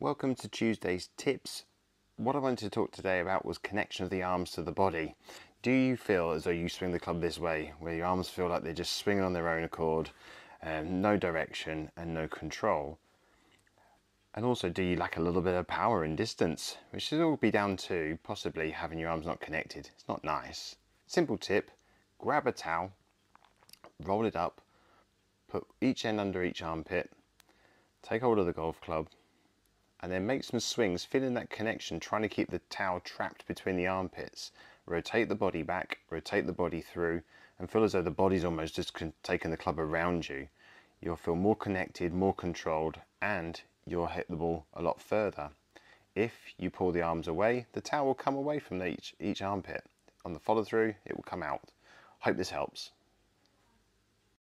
Welcome to Tuesday's tips. What I wanted to talk today about was connection of the arms to the body. Do you feel as though you swing the club this way, where your arms feel like they're just swinging on their own accord, um, no direction and no control? And also, do you lack a little bit of power and distance, which should all be down to possibly having your arms not connected? It's not nice. Simple tip grab a towel, roll it up, put each end under each armpit, take hold of the golf club, and then make some swings, feeling that connection, trying to keep the towel trapped between the armpits. Rotate the body back, rotate the body through, and feel as though the body's almost just taking the club around you. You'll feel more connected, more controlled, and you'll hit the ball a lot further. If you pull the arms away, the towel will come away from each, each armpit. On the follow through, it will come out. Hope this helps.